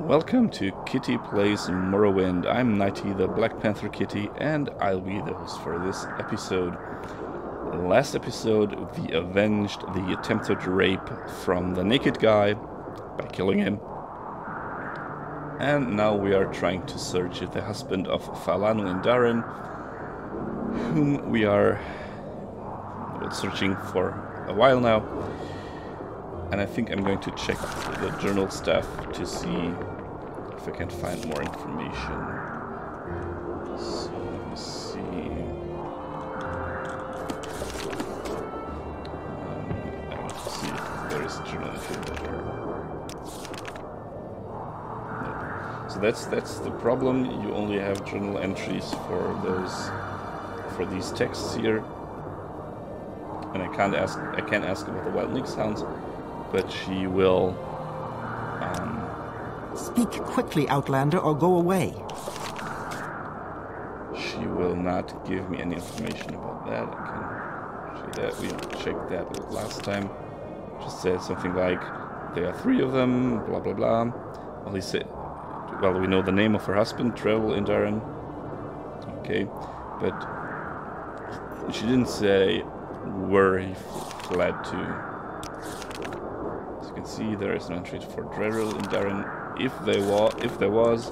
Welcome to Kitty Plays Morrowind. I'm Nighty the Black Panther Kitty, and I'll be the host for this episode. Last episode, we avenged the attempted rape from the naked guy by killing him. And now we are trying to search the husband of Falanu and Darren, whom we are searching for a while now. And I think I'm going to check the journal stuff to see if I can find more information. So let me see. Um, I want to see if there is a journal entry there. Nope. So that's that's the problem. You only have journal entries for those for these texts here. And I can't ask I can't ask about the wild lynx sounds but she will. Um, Speak quickly, Outlander, or go away. She will not give me any information about that. I can show that. We checked that last time. She said something like, "There are three of them." Blah blah blah. Well, he said, "Well, we know the name of her husband, Drerel Indaren." Okay, but she didn't say where he fled to can see there is an entry for Drerel Indaren. If there if there was,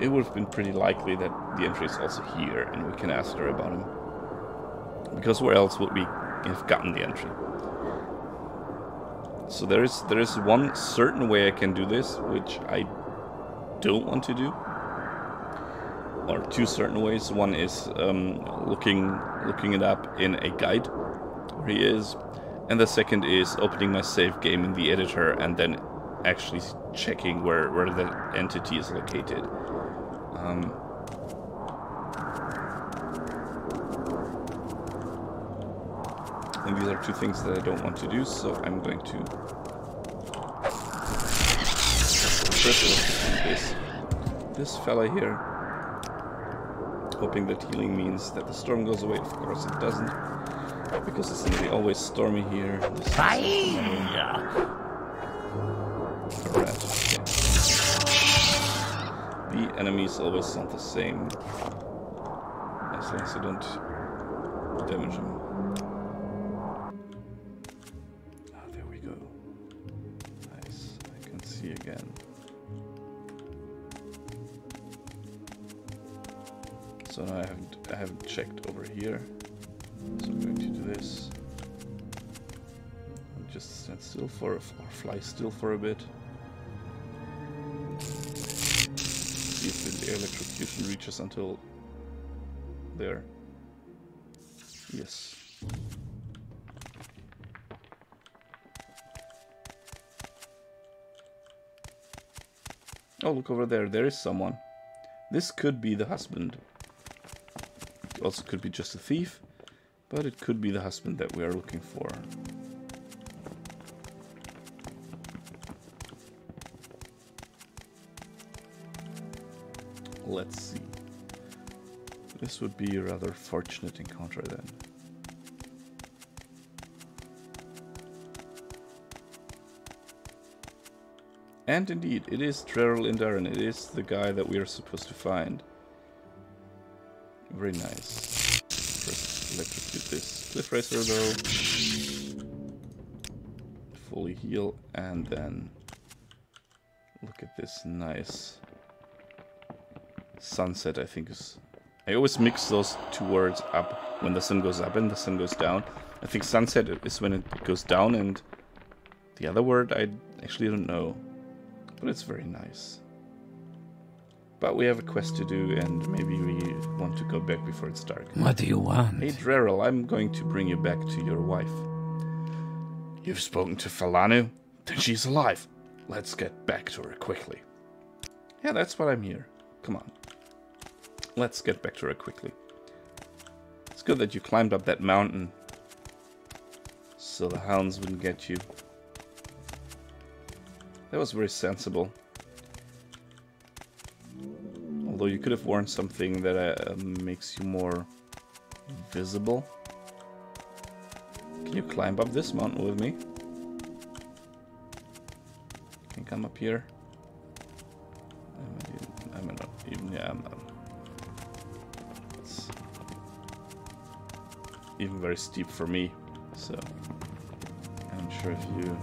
it would have been pretty likely that the entry is also here, and we can ask her about him. Because where else would we have gotten the entry? So there is there is one certain way I can do this, which I don't want to do, or two certain ways. One is um, looking looking it up in a guide where he is, and the second is opening my save game in the editor and then actually checking where, where the entity is located. Um, and these are two things that I don't want to do, so I'm going to this this fella here, hoping that healing means that the storm goes away. Of course, it doesn't because it's gonna be always stormy here. The enemies always sound the same. As long as you don't damage them. For, or fly still for a bit. See if the electrocution reaches until there. Yes. Oh, look over there. There is someone. This could be the husband. Also could be just a thief. But it could be the husband that we are looking for. Let's see. This would be a rather fortunate encounter then. And indeed, it is Drerel Indaren. It is the guy that we are supposed to find. Very nice Let's electrocute this Cliff Racer though. Fully heal and then look at this nice sunset I think is I always mix those two words up when the sun goes up and the sun goes down. I think sunset is when it goes down and the other word I actually don't know. But it's very nice. But we have a quest to do, and maybe we want to go back before it's dark. What do you want? Hey, Drerel, I'm going to bring you back to your wife. You've spoken to Falanu? Then she's alive. Let's get back to her quickly. Yeah, that's what I'm here. Come on. Let's get back to her quickly. It's good that you climbed up that mountain so the hounds wouldn't get you. That was very sensible. Although you could have worn something that uh, makes you more visible. Can you climb up this mountain with me? Can you come up here? Even very steep for me, so I'm sure if you.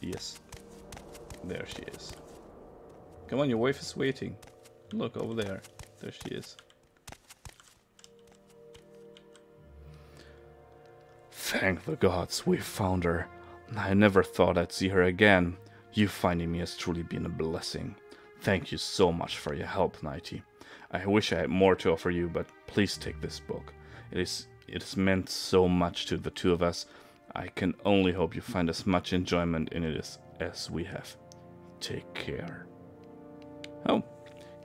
Yes, there she is. Come on, your wife is waiting. Look over there. There she is. Thank the gods we found her. I never thought I'd see her again. You finding me has truly been a blessing. Thank you so much for your help, Nighty. I wish I had more to offer you, but please take this book. It is it has meant so much to the two of us. I can only hope you find as much enjoyment in it as, as we have. Take care. Oh,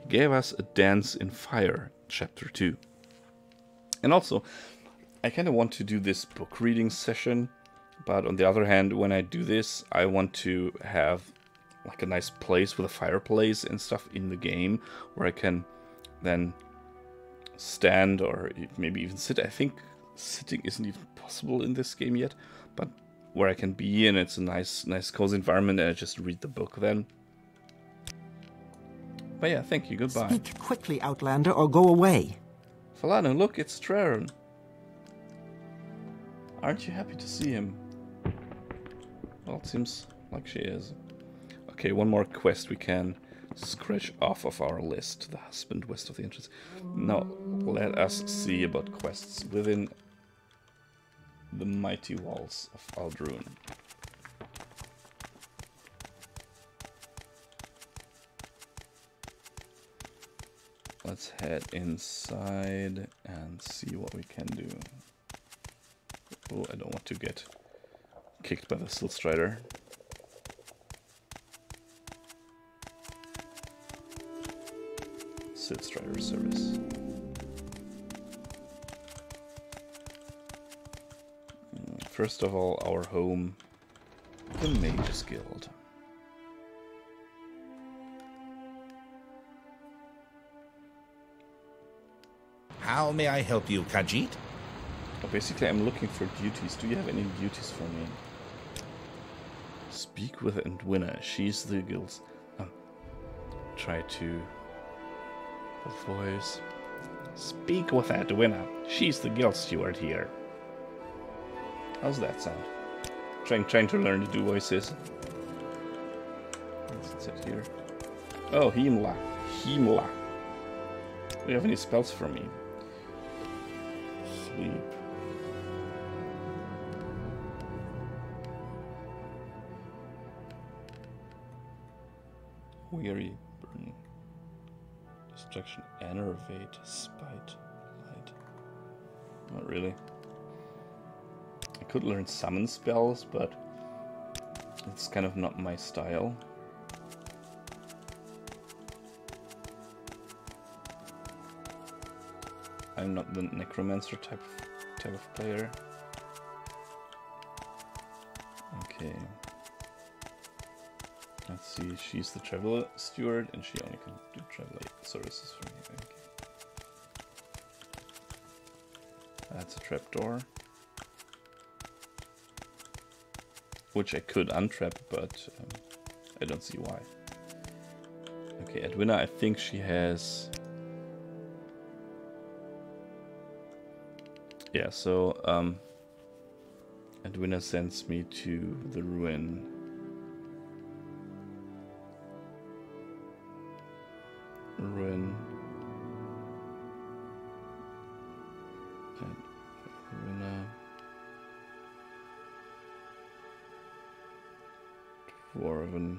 he gave us a Dance in Fire, Chapter 2. And also, I kind of want to do this book reading session, but on the other hand, when I do this, I want to have like a nice place with a fireplace and stuff in the game where I can then stand or maybe even sit. I think sitting isn't even possible in this game yet, but where I can be and it's a nice, nice cozy environment and I just read the book then. But yeah, thank you. Goodbye. Speak quickly, Outlander, or go away. Falana, look, it's Traron. Aren't you happy to see him? Well, it seems like she is. Okay, one more quest we can scratch off of our list. The husband west of the entrance. Now, let us see about quests within the mighty walls of Ald'ruhn. Let's head inside and see what we can do. Oh, I don't want to get kicked by the Silt Strider. Strider service. Mm, First of all, our home, the Mages Guild. How may I help you, Khajiit? Oh, basically, I'm looking for duties. Do you have any duties for me? Speak with Edwina. She's the guild's. Um, try to. The voice. Speak with Edwina. She's the guild steward here. How's that sound? Trying, trying to learn to do voices. Here? Oh, Himla. Himla. Do you have any spells for me? Sleep. Destruction, enervate, spite, light. Not really. I could learn summon spells, but it's kind of not my style. I'm not the necromancer type of, type of player. Okay. Let's see, she's the travel steward and she only can do travel services for me. Okay. That's a trapdoor. Which I could untrap, but um, I don't see why. Okay, Edwina, I think she has... Yeah, so um, Edwina sends me to the ruin. Ruin. Edwina. Dwarven.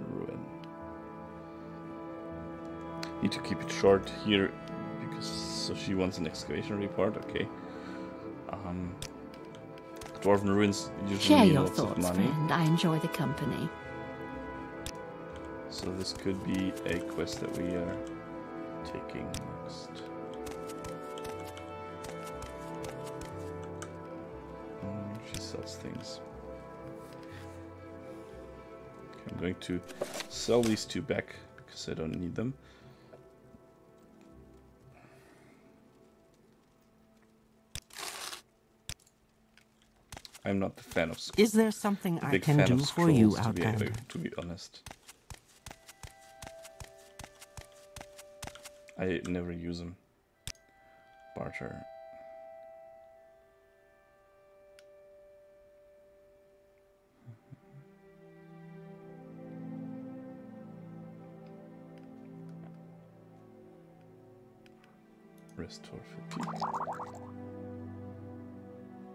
Ruin. Uh, Need to keep it short here so she wants an excavation report, okay. Um, Dwarven ruins usually Share your lots thoughts, of money. friend. I enjoy the company. So this could be a quest that we are taking next. Mm, she sells things. Okay, I'm going to sell these two back because I don't need them. I'm not the fan of Is there something I can do for you, scrolls, to be, to be honest. I never use them. Barter. Restore fatigue.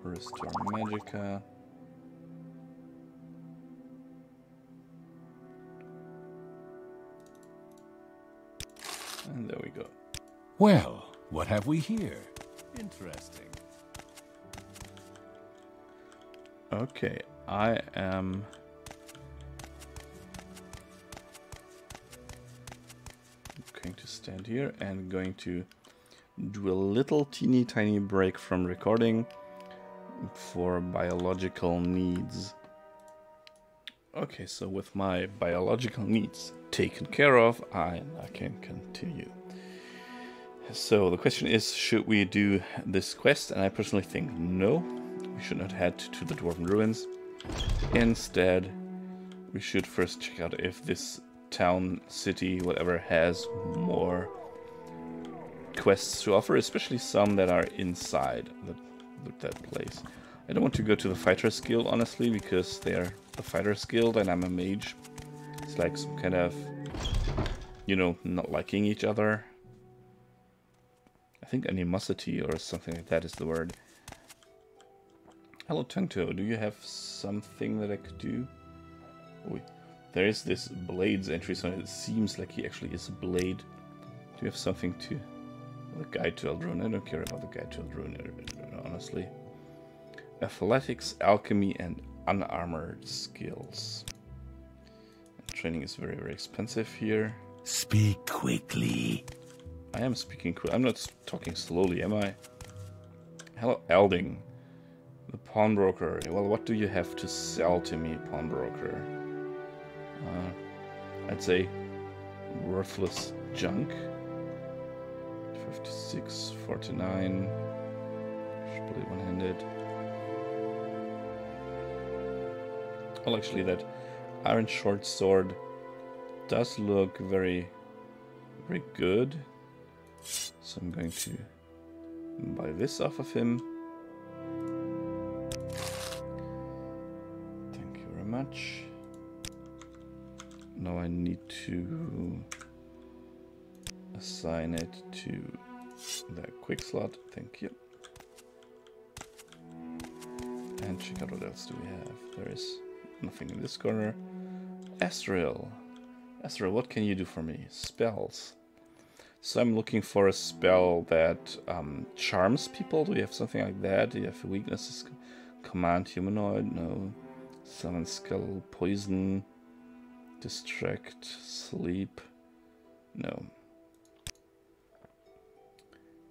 Restore magicka. And there we go. Well, what have we here? Interesting. Okay, I am. Going to stand here and going to do a little teeny tiny break from recording for biological needs. Okay, so with my biological needs taken care of, I, I can continue. So the question is, should we do this quest? And I personally think no, we should not head to the Dwarven Ruins. Instead, we should first check out if this town, city, whatever, has more quests to offer, especially some that are inside that, that place. I don't want to go to the Fighters Guild, honestly, because they're the Fighters Guild and I'm a mage. It's like some kind of, you know, not liking each other. I think animosity or something like that is the word. Hello, Tongue-Toad. Do you have something that I could do? Oh, there is this Blades entry, so it seems like he actually is a blade. Do you have something to... The guide to Ald'ruhn? I don't care about the guide to Ald'ruhn, honestly. Athletics, alchemy, and unarmored skills. Training is very, very expensive here. Speak quickly. I am speaking quick. I'm not talking slowly, am I? Hello, Elding. The pawnbroker. Well, what do you have to sell to me, pawnbroker? Uh, I'd say worthless junk. 56, 49. One-handed. Well, actually, that iron short sword does look very, very good. So I'm going to buy this off of him. Thank you very much. Now I need to assign it to that quick slot. Thank you. And check out what else do we have. There is nothing in this corner. Astral. Astral, what can you do for me? Spells. So I'm looking for a spell that um, charms people. Do you have something like that? Do you have weaknesses? Command humanoid? No. Summon skill, poison, distract, sleep. No.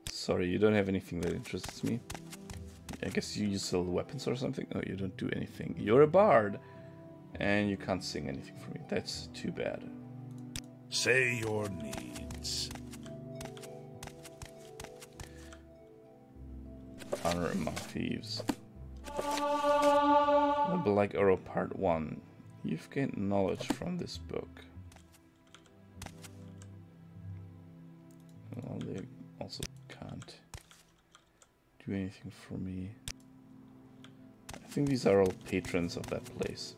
Sorry, you don't have anything that interests me. I guess you use sell weapons or something. No, you don't do anything. You're a bard, and you can't sing anything for me. That's too bad. Say your needs. Honor among thieves. The Black Arrow Part 1. You've gained knowledge from this book. Well, they also can't do anything for me. I think these are all patrons of that place.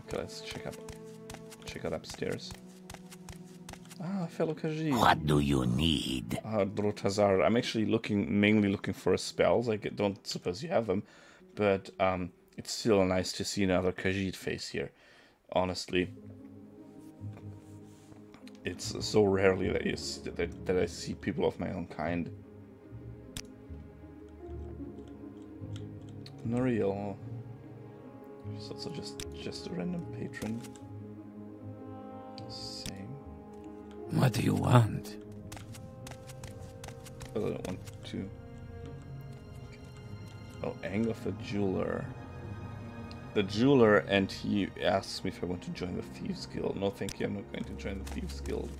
Okay, let's check up. Check out upstairs. Ah, fellow Khajiit. What do you need? Uh, Drotazar. I'm actually looking, mainly looking for spells. I don't suppose you have them, but um, it's still nice to see another Khajiit face here. Honestly, it's so rarely that, you, that that I see people of my own kind. Noriel. She's also just just a random patron. Same. What do you want? I don't want to. Oh, Anger of the Jeweler. The Jeweler, and he asks me if I want to join the Thieves Guild. No, thank you, I'm not going to join the Thieves Guild.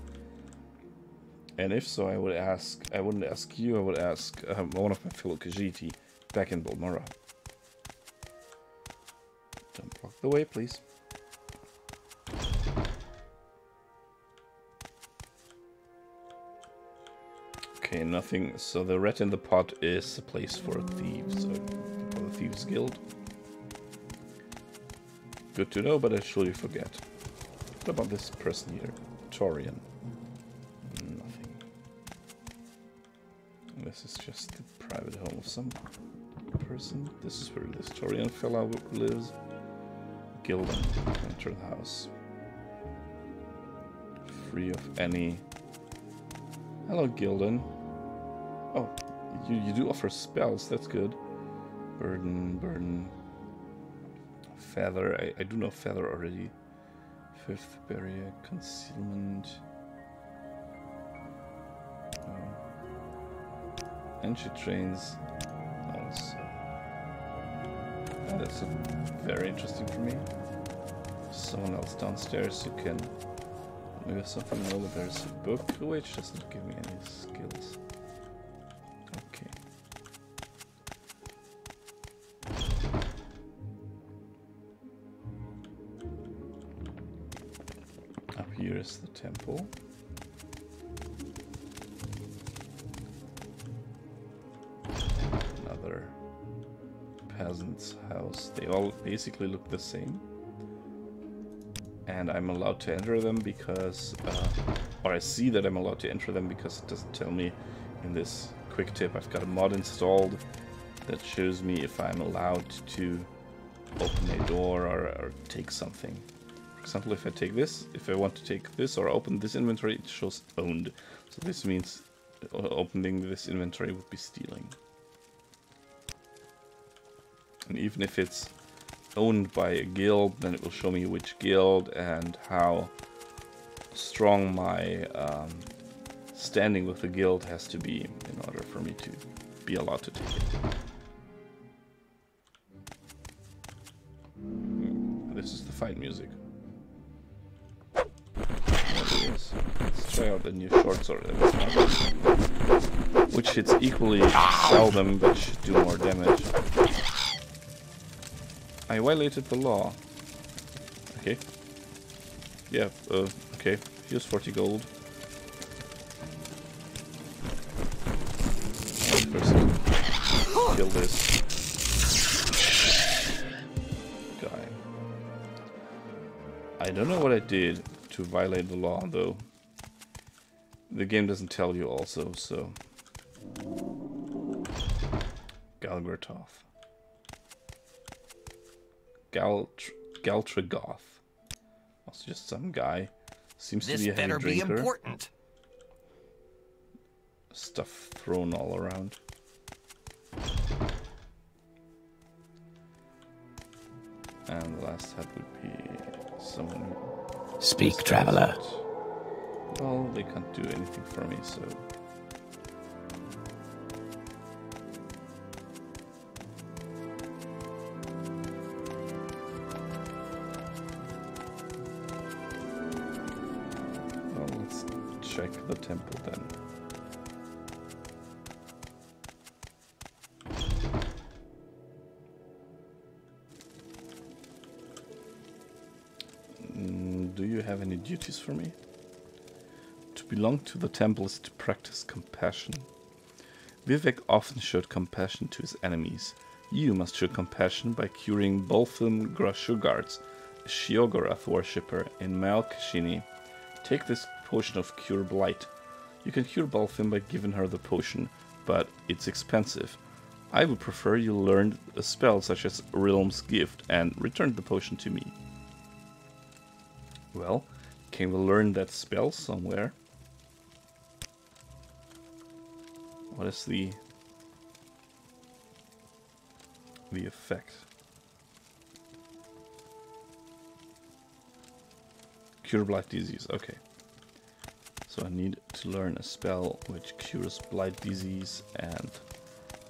And if so, I would ask, I wouldn't ask you, I would ask um, one of my fellow Khajiiti back in Balmora. Don't the way, please. Okay, nothing. So the rat in the pot is a place for thieves, so for the Thieves Guild. Good to know, but I surely forget. What about this person here? Torian. Nothing. This is just the private home of some person. This is where this Torian fellow lives. Gildan. Enter the house. Free of any... Hello, Gildan. Oh, you, you do offer spells, that's good. Burden, burden. Feather, I, I do know feather already. Fifth barrier, concealment. Oh. And she trains that's very interesting for me. Someone else downstairs who can maybe something over there's a book which doesn't give me any skills. Okay. Up here is the temple. Basically look the same. And I'm allowed to enter them because, uh, or I see that I'm allowed to enter them because it doesn't tell me in this quick tip. I've got a mod installed that shows me if I'm allowed to open a door or, or take something. For example, if I take this, if I want to take this or open this inventory, it shows owned. So this means uh, opening this inventory would be stealing. And even if it's owned by a guild, then it will show me which guild and how strong my um, standing with the guild has to be in order for me to be allowed to take it. This is the fight music. Let's try out the new short sword. Which hits equally seldom but should do more damage. I violated the law. Okay. Yeah, uh, okay. Here's 40 gold. First, kill this guy. I don't know what I did to violate the law, though. The game doesn't tell you also, so... Galgratov. Galtr Galtragoth. Also just some guy. Seems This to be a heavy better be important. Stuff thrown all around. And the last hut would be someone who Speak, traveler. Well, they can't do anything for me, so. For me? To belong to the temple is to practice compassion. Vivec often showed compassion to his enemies. You must show compassion by curing Bolthum Grashugards, a Sheogorath worshipper in Maelkashishi. Take this potion of Cure Blight. You can cure Bolthum by giving her the potion, but it's expensive. I would prefer you learn a spell such as Rilm's Gift and return the potion to me. Well, can we learn that spell somewhere? What is the the effect? Cure blight disease. Okay. So I need to learn a spell which cures blight disease and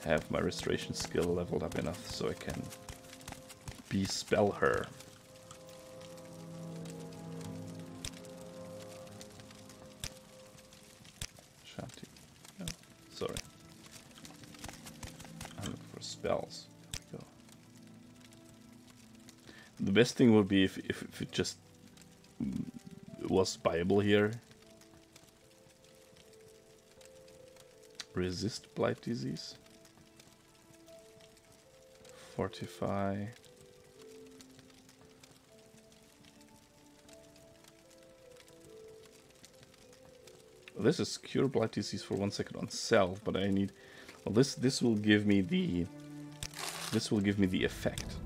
have my restoration skill leveled up enough so I can bespell her. Best thing would be if, if, if it just was viable here. Resist blight disease. Fortify. This is cure blight disease for one second on self, but I need. Well, this this will give me the. This will give me the effect.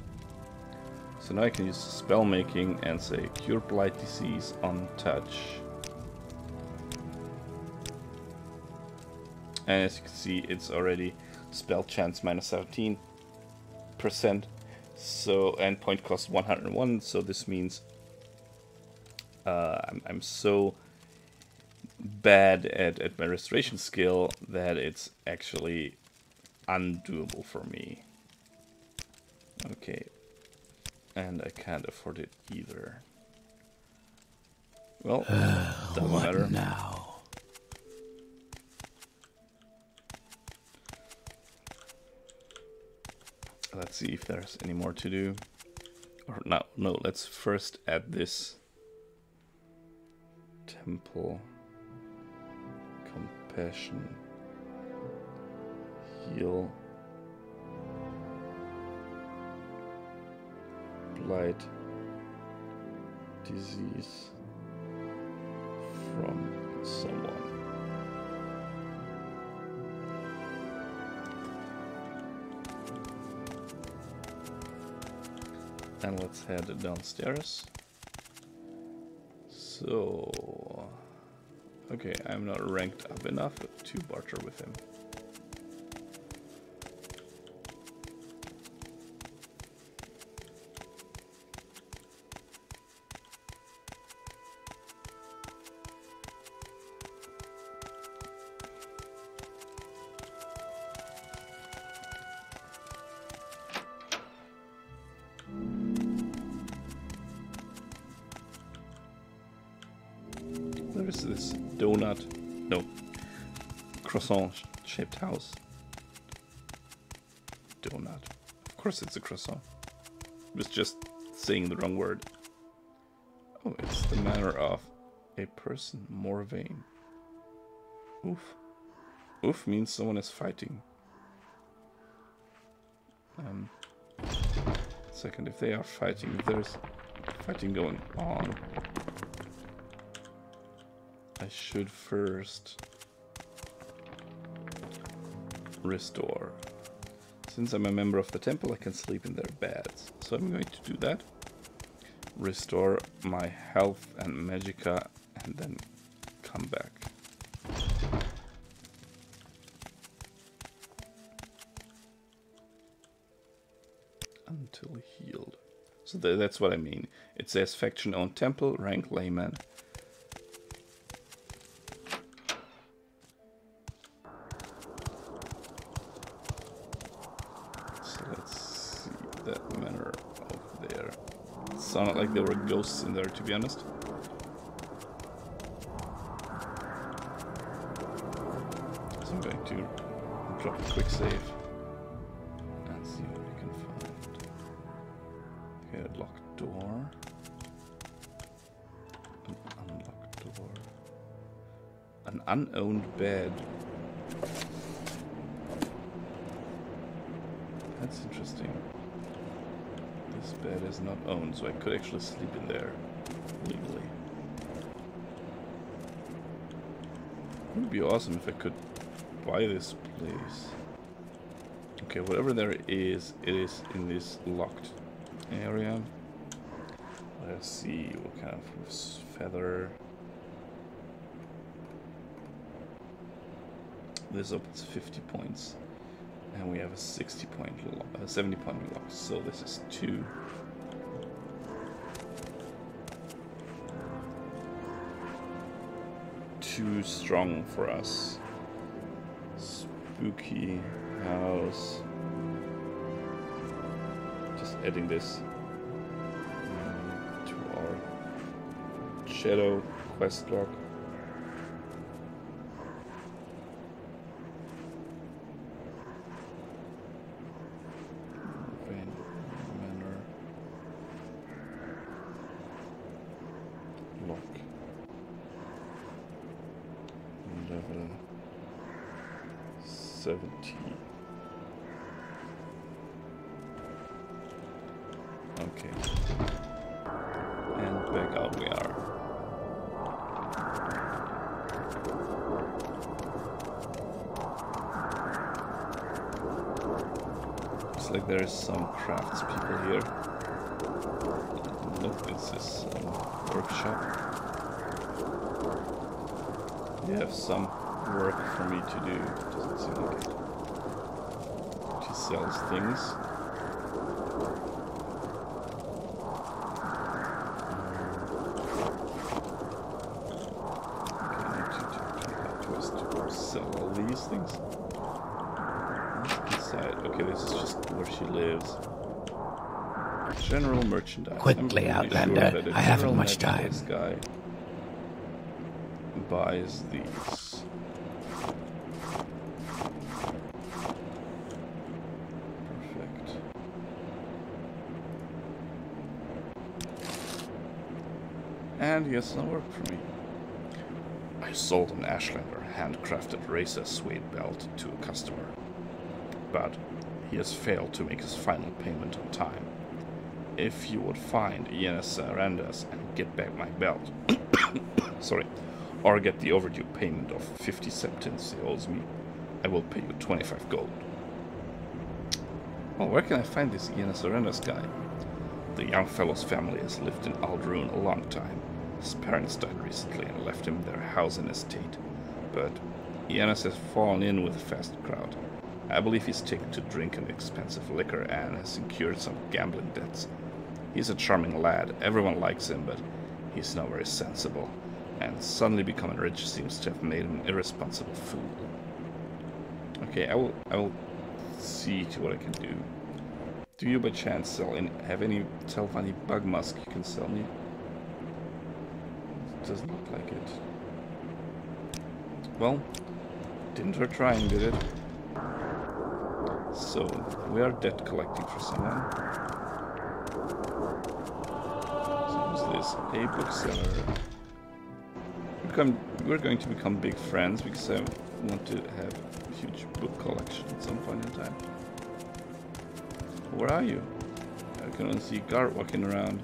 So now I can use spell making and say cure blight disease on touch. And as you can see, it's already spell chance minus minus 17 percent. So and point cost 101. So this means uh, I'm, I'm so bad at, at my restoration skill that it's actually undoable for me. Okay. And I can't afford it either. Well, doesn't what matter. now? Let's see if there's any more to do. Or no, no, let's first add this temple compassion heal blight disease from someone and let's head downstairs so Okay, I'm not ranked up enough to barter with him. Croissant shaped house. Donut. Of course, it's a croissant. I was just saying the wrong word. Oh, it's the manner of a person more vain. Oof. Oof means someone is fighting. Um, second, if they are fighting, there's fighting going on, I should first restore. Since I'm a member of the temple, I can sleep in their beds. So I'm going to do that. Restore my health and magicka and then come back. Until healed. So tha- that's what I mean. It says faction owned temple, rank layman. That manor over there. It sounded like there were ghosts in there, to be honest. So I'm going to drop a quick save and see what we can find. Okay, a locked door. An unlocked door. An unowned bed. That's interesting. This bed is not owned, so I could actually sleep in there legally. It would be awesome if I could buy this place. Okay, whatever there is, it is in this locked area. Let's see what kind of feather. This opens 50 points. And we have a 60 point, lo- uh, 70 point lock. So this is two. Too strong for us. Spooky house. Just adding this um, to our shadow quest log. Here. Look, this is um, workshop. They have some work for me to do. Doesn't seem like it. She sells things. To sell all these things. Inside. Okay, this is just where she lives. General merchandise. Quickly, I'm Outlander, that a I haven't much time. merchandise Guy buys these. Perfect. And he has some work for me. I sold an Ashlander handcrafted racer suede belt to a customer, but he has failed to make his final payment on time. If you would find Ienes Arandas and get back my belt, sorry, or get the overdue payment of 50 septims he owes me, I will pay you 25 gold. Well, where can I find this Ienes Arandas guy? The young fellow's family has lived in Ald'ruhn a long time. His parents died recently and left him their house and estate. But Ienes has fallen in with the fast crowd. I believe he's taken to drinking expensive liquor and has incurred some gambling debts. He's a charming lad, everyone likes him, but he's not very sensible, and suddenly becoming rich seems to have made him an irresponsible fool. Okay, I will I will see to what I can do. Do you by chance sell any have any Telvanni bug musk you can sell me? It Doesn't look like it. Well, didn't hurt trying, did it? So, we are debt collecting for someone. This? A bookseller. Become, we're going to become big friends because I want to have a huge book collection at some point in time. Where are you? I can only see Gart walking around.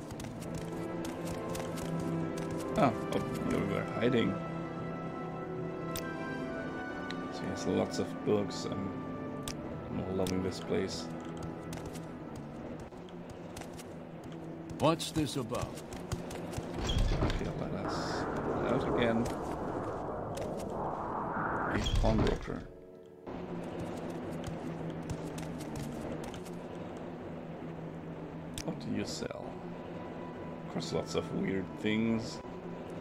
Ah, oh, oh you were hiding. So yes, lots of books. I'm, I'm loving this place. What's this about? Okay, let us out again. Pawnbroker. What do you sell? Of course, lots of weird things.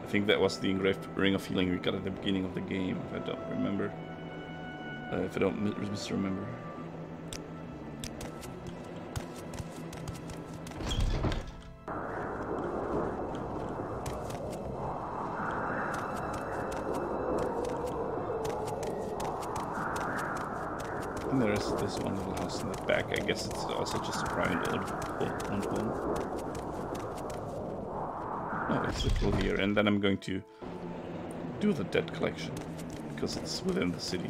I think that was the engraved ring of healing we got at the beginning of the game, if I don't remember. Uh, if I don't mi- misremember. And there is this one little house in the back. I guess it's also just a private owned, owned home. No, it's little here. And then I'm going to do the debt collection because it's within the city.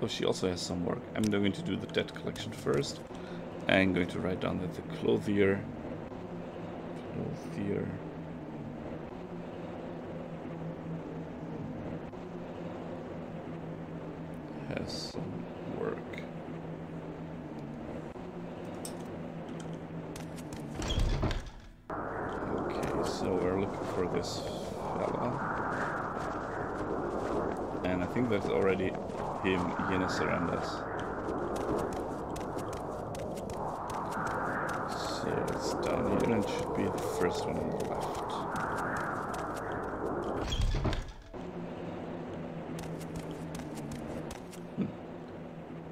Oh, she also has some work. I'm going to do the debt collection first. I'm going to write down that the clothier, clothier, has some work. Okay, so we're looking for this fella. And I think that's already him, Yenes Arandas. So it's down here and it should be the first one on the left.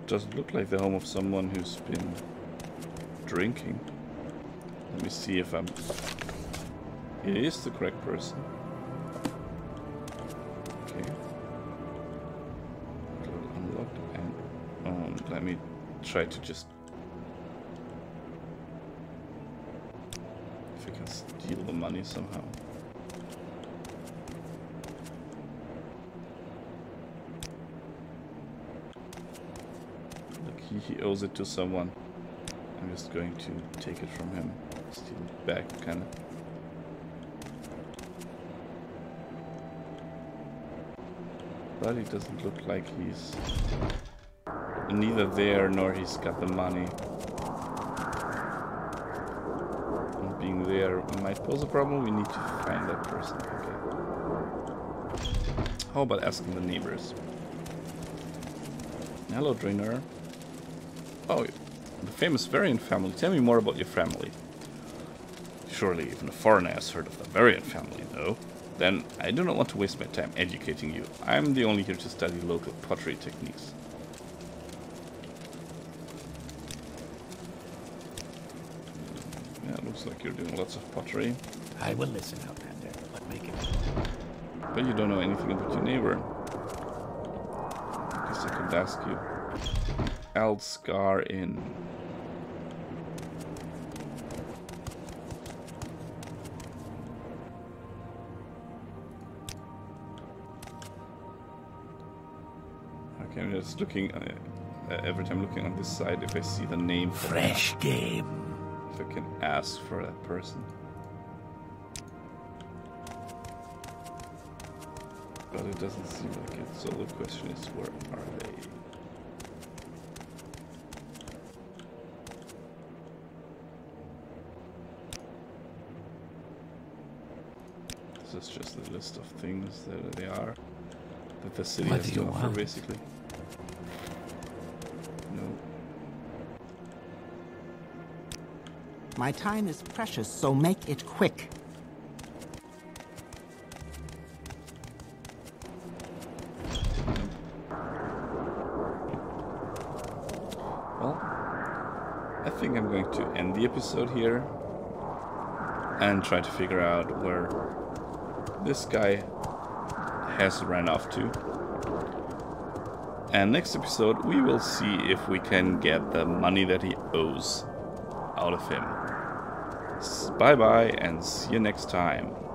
Doesn't look like the home of someone who's been drinking. Let me see if I'm... It is the correct person. Okay. Unlocked and... Um, let me try to just... If I can steal the money somehow. Look, he, he owes it to someone. I'm just going to take it from him. Steal it back, kinda. But it doesn't look like he's neither there nor he's got the money. And being there might pose a problem. We need to find that person. Okay. How about asking the neighbors? Hello, Draenor. Oh, the famous Varian family. Tell me more about your family. Surely even a foreigner has heard of the Varian family, no? Then I do not want to waste my time educating you. I'm the only here to study local pottery techniques. Yeah, looks like you're doing lots of pottery. I will listen, out Outlander, but make it. But you don't know anything about your neighbor. I Guess I could ask you. Ald Skar Inn. Okay, I'm just looking uh, uh, every time looking on this side if I see the name Fresh game. if I can ask for that person. But it doesn't seem like it, so the question is where are they? This is just a list of things that they are that the city What has to you offer want? basically. No. My time is precious, so make it quick. Well, I think I'm going to end the episode here and try to figure out where this guy has ran off to. And next episode, we will see if we can get the money that he owes out of him. Bye bye, and see you next time.